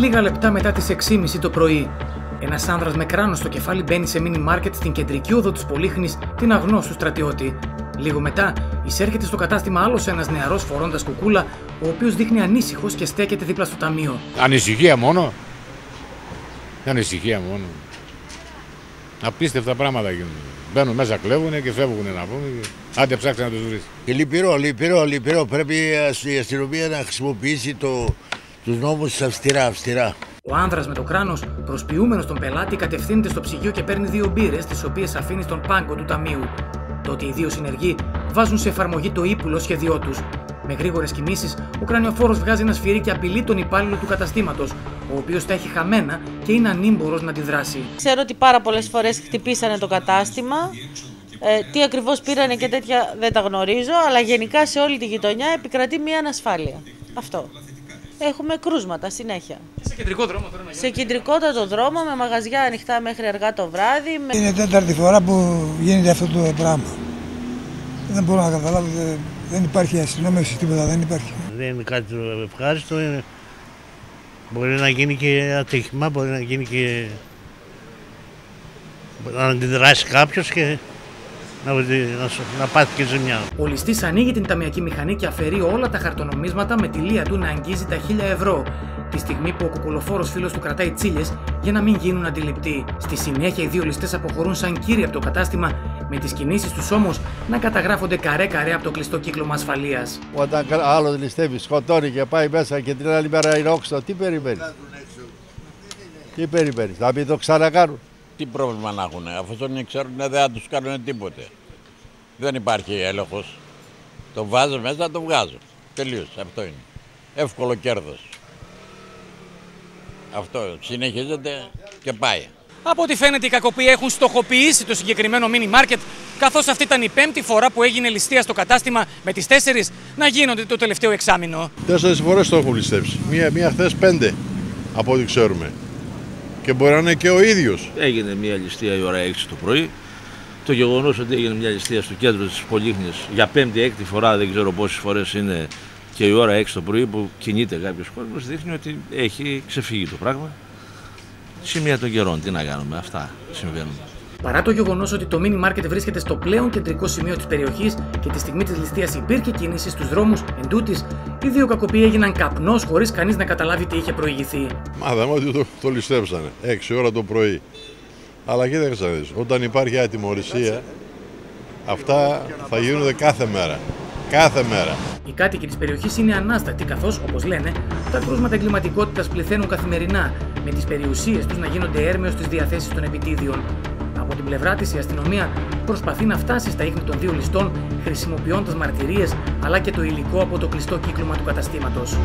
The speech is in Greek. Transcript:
Είναι λίγα λεπτά μετά τις 6.30 το πρωί. Ένας άνδρας με κράνος στο κεφάλι μπαίνει σε μίνι μάρκετ στην κεντρική όδο της Πολύχνης, την αγνώστου στρατιώτη. Λίγο μετά, εισέρχεται στο κατάστημα άλλος ένας νεαρός φορώντας κουκούλα, ο οποίος δείχνει ανήσυχος και στέκεται δίπλα στο ταμείο. Ανησυχία μόνο. Ανησυχία μόνο. Απίστευτα πράγματα γίνονται. Μπαίνουν μέσα, κλέβουν και φεύγουν να πούμε. Άντε ψάξτε να τους βρεις. Και λυπηρό, λυπηρό, λυπηρό. Πρέπει η αστυνομία να χρησιμοποιήσει το, τους νόμους αυστηρά, αυστηρά. Ο άνδρας με το κράνος, προσποιούμενος τον πελάτη, κατευθύνεται στο ψυγείο και παίρνει δύο μπύρες, τις οποίες αφήνει στον πάγκο του ταμείου. Τότε οι δύο συνεργοί βάζουν σε εφαρμογή το ύπουλο σχέδιό τους. Με γρήγορες κινήσεις, ο κρανιοφόρος βγάζει ένα σφυρί και απειλεί τον υπάλληλο του καταστήματος, ο οποίος τα έχει χαμένα και είναι ανήμπορος να αντιδράσει. Ξέρω ότι πάρα πολλές φορές χτυπήσανε το κατάστημα. Ε, τι ακριβώς πήρανε και τέτοια δεν τα γνωρίζω, αλλά γενικά σε όλη τη γειτονιά επικρατεί μια ανασφάλεια. Αυτό. Έχουμε κρούσματα συνέχεια. Σε κεντρικό δρόμο τώρα να Σε κεντρικότατο δρόμο, με μαγαζιά ανοιχτά μέχρι αργά το βράδυ. Με... Είναι τέταρτη φορά που γίνεται αυτό το πράγμα. Δεν μπορώ να καταλάβω, δεν, δεν υπάρχει αστυνόμευση, τίποτα δεν υπάρχει. Δεν είναι κάτι το ευχάριστο. Είναι... Μπορεί να γίνει και ατύχημα, μπορεί να γίνει και να αντιδράσει κάποιος και να, να, να πάθει και ζημιά. Ο ληστής ανοίγει την ταμιακή μηχανή και αφαιρεί όλα τα χαρτονομίσματα με τη λία του να αγγίζει τα 1000 ευρώ. Τη στιγμή που ο κουκουλοφόρος φίλος του κρατάει τσίλες για να μην γίνουν αντιληπτοί. Στη συνέχεια, οι δύο ληστές αποχωρούν σαν κύριοι από το κατάστημα, με τις κινήσεις τους όμως να καταγράφονται καρέ-καρέ από το κλειστό κύκλωμα ασφαλείας. Όταν άλλος ληστεύει, σκοτώνει και πάει μέσα και την άλλη μέρα είναι όξο, τι περιμένεις; Τι περιμένεις, θα μην το ξανακάνουν; Τι πρόβλημα να έχουν, αφού δεν ξέρουν δεν θα τους κάνουν τίποτε. Δεν υπάρχει έλεγχος. Το βάζω μέσα, το βγάζω. Τελείως. Αυτό είναι. Εύκολο κέρδος. Αυτό συνεχίζεται και πάει. Από ό,τι φαίνεται, οι κακοποιοί έχουν στοχοποιήσει το συγκεκριμένο μίνι μάρκετ, καθώς αυτή ήταν η πέμπτη φορά που έγινε ληστεία στο κατάστημα με τις τέσσερις να γίνονται το τελευταίο εξάμεινο. Τέσσερις φορές το έχουν ληστεύσει. Μία, μία χθες πέντε, από ό,τι ξέρουμε. Και μπορεί να είναι και ο ίδιος. Έγινε μια ληστεία η ώρα 6 το πρωί. Το γεγονός ότι έγινε μια ληστεία στο κέντρο της Πολύχνης για πέμπτη-έκτη φορά, δεν ξέρω πόσες φορές είναι και η ώρα 6 το πρωί που κινείται κάποιος κόσμος, δείχνει ότι έχει ξεφύγει το πράγμα. Σημεία των καιρών, τι να κάνουμε, αυτά συμβαίνουν. Παρά το γεγονός ότι το μίνι μάρκετ βρίσκεται στο πλέον κεντρικό σημείο της περιοχής και τη στιγμή της ληστείας υπήρχε κίνηση στους δρόμους, εν οι δύο κακοποιοί έγιναν καπνός χωρίς κανείς να καταλάβει τι είχε προηγηθεί. Μάθαμε ότι το, το ληστέψανε 6 ώρα το πρωί. Αλλά κοίταξε να δεις, όταν υπάρχει ατιμορρησία, αυτά θα γίνονται κάθε μέρα. Κάθε μέρα. Οι κάτοικοι της περιοχής είναι ανάστατοι, καθώς, όπως λένε, τα κρούσματα εγκληματικότητας πληθαίνουν καθημερινά, με τις περιουσίες τους να γίνονται έρμεος στις διαθέσεις των επιτίδιων. Από την πλευρά της, η αστυνομία προσπαθεί να φτάσει στα ίχνη των δύο ληστών, χρησιμοποιώντας μαρτυρίες αλλά και το υλικό από το κλειστό κύκλωμα του καταστήματος.